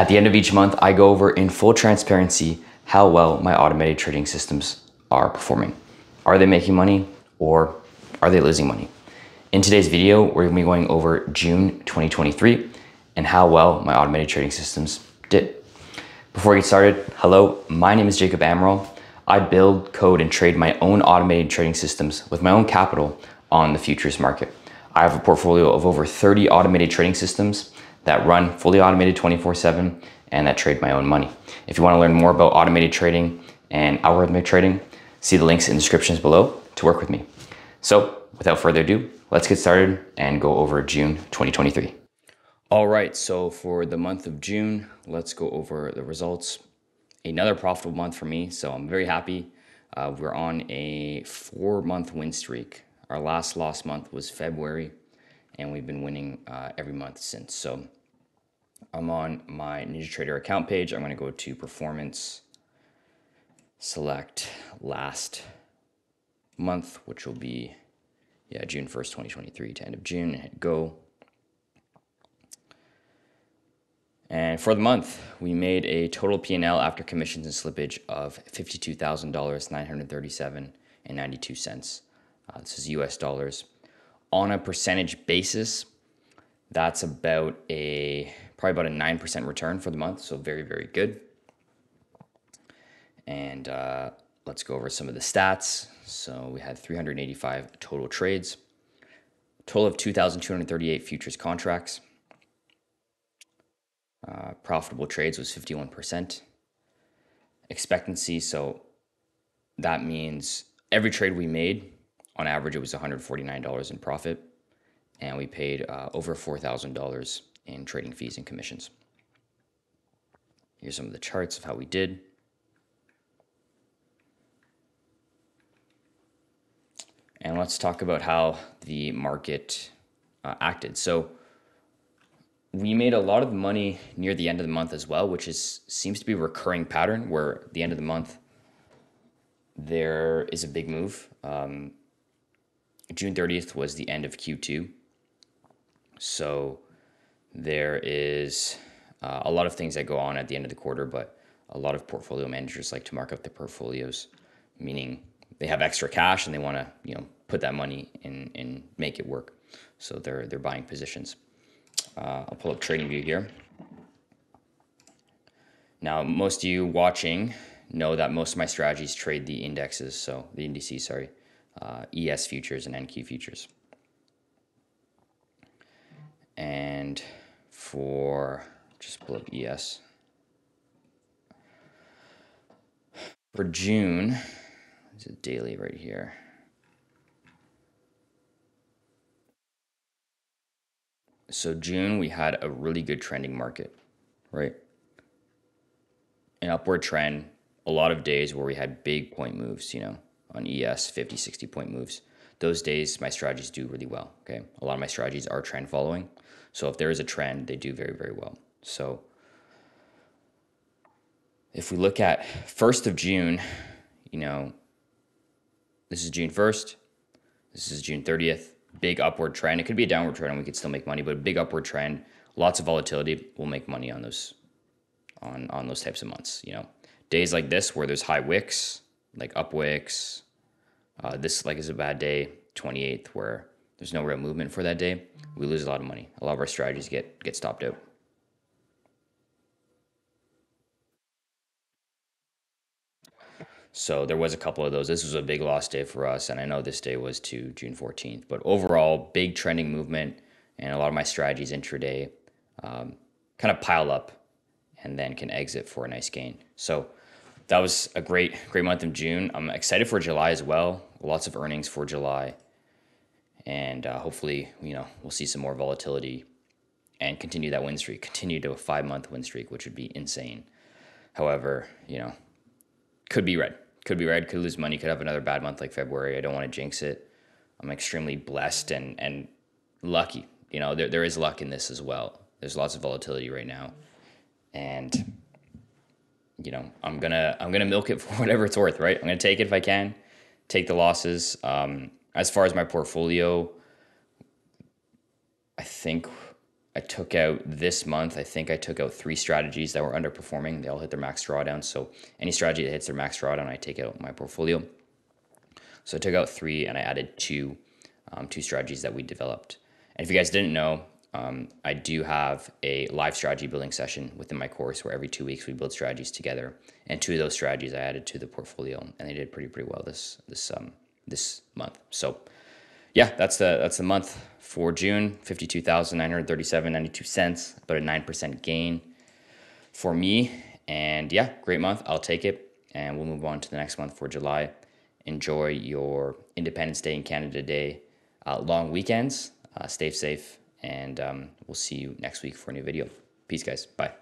At the end of each month, I go over in full transparency how well my automated trading systems are performing. Are they making money or are they losing money? In today's video, we're gonna be going over June 2023 and how well my automated trading systems did. Before we get started, hello, my name is Jacob Amaral. I build, code, and trade my own automated trading systems with my own capital on the futures market. I have a portfolio of over 30 automated trading systems that run fully automated 24 7 and that trade my own money. If you want to learn more about automated trading and algorithmic trading, see the links in the descriptions below to work with me. So without further ado, let's get started and go over June 2023. All right, so for the month of June, let's go over the results. Another profitable month for me, so I'm very happy. Uh, we're on a four month win streak. Our last loss month was February, and we've been winning uh, every month since. So I'm on my NinjaTrader account page. I'm going to go to performance, select last month, which will be yeah June 1st, 2023 to end of June, and hit go. And for the month, we made a total P&L after commissions and slippage of $52,000, 937 and 92 cents. Uh, this is US dollars on a percentage basis, that's about a probably about a 9% return for the month. So very, very good. And uh, let's go over some of the stats. So we had 385 total trades, total of 2,238 futures contracts. Uh, profitable trades was 51%. Expectancy, so that means every trade we made on average, it was $149 in profit, and we paid uh, over $4,000 in trading fees and commissions. Here's some of the charts of how we did. And let's talk about how the market uh, acted. So we made a lot of money near the end of the month as well, which is seems to be a recurring pattern where the end of the month there is a big move. Um, June 30th was the end of Q2. So there is uh, a lot of things that go on at the end of the quarter, but a lot of portfolio managers like to mark up their portfolios, meaning they have extra cash and they want to, you know, put that money in and make it work. So they're they're buying positions. Uh, I'll pull up TradingView here. Now, most of you watching know that most of my strategies trade the indexes, so the indices, sorry uh, ES futures and NQ futures. And for, just pull up ES. For June, it's a daily right here. So June, we had a really good trending market, right? An upward trend, a lot of days where we had big point moves, you know, on ES 50, 60 point moves. Those days, my strategies do really well. Okay. A lot of my strategies are trend following. So if there is a trend, they do very, very well. So if we look at 1st of June, you know, this is June 1st, this is June 30th, big upward trend. It could be a downward trend and we could still make money, but a big upward trend, lots of volatility, we'll make money on those on on those types of months, you know. Days like this where there's high wicks, like up wicks. Uh, this like is a bad day, 28th, where there's no real movement for that day. We lose a lot of money. A lot of our strategies get get stopped out. So there was a couple of those. This was a big loss day for us, and I know this day was to June 14th. But overall, big trending movement, and a lot of my strategies intraday um, kind of pile up, and then can exit for a nice gain. So that was a great, great month of June. I'm excited for July as well. Lots of earnings for July. And uh, hopefully, you know, we'll see some more volatility and continue that win streak, continue to a five month win streak, which would be insane. However, you know, could be red, could be red, could lose money, could have another bad month like February. I don't want to jinx it. I'm extremely blessed and, and lucky. You know, there, there is luck in this as well. There's lots of volatility right now. And you know, I'm gonna I'm gonna milk it for whatever it's worth, right? I'm gonna take it if I can, take the losses. Um, as far as my portfolio, I think I took out this month, I think I took out three strategies that were underperforming. They all hit their max drawdown. So any strategy that hits their max drawdown, I take out my portfolio. So I took out three and I added two, um, two strategies that we developed. And if you guys didn't know, um, I do have a live strategy building session within my course where every two weeks we build strategies together. And two of those strategies I added to the portfolio, and they did pretty pretty well this this um, this month. So yeah, that's the that's the month for June. Fifty two thousand nine hundred thirty seven ninety two cents, about a nine percent gain for me. And yeah, great month. I'll take it. And we'll move on to the next month for July. Enjoy your Independence Day in Canada Day uh, long weekends. Uh, stay safe and um, we'll see you next week for a new video. Peace, guys. Bye.